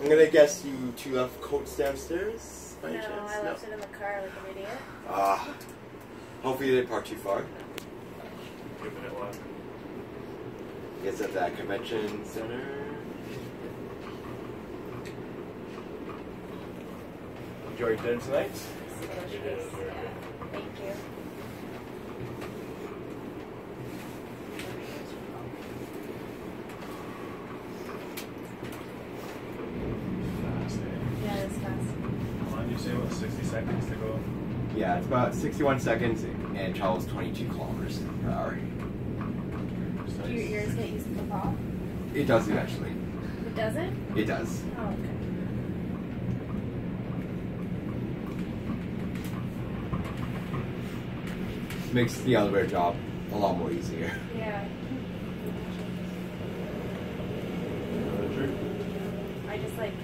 I'm gonna guess you two left coats downstairs. By No, chance? I left it in the car like an idiot. Ah. hopefully you didn't park too far. Giving it one. I guess at that convention center. Enjoy your dinner tonight. Delicious. Yeah. Thank you. Fast, eh? Yeah, it's fast. How long did you say? What, 60 seconds to go? Yeah, it's about 61 seconds and travels 22 kilometers per hour. Do your ears get used to the pop? It does eventually. It doesn't? It does. Oh, okay. Makes the elevator job a lot more easier. Yeah. Another? I just like